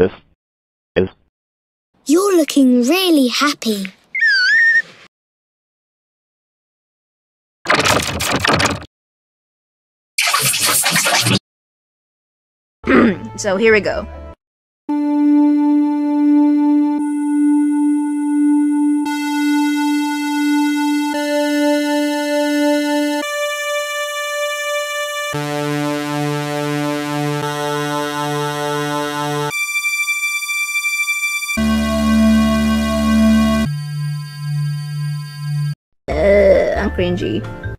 This is You're looking really happy. so here we go. Uh, I'm cringy.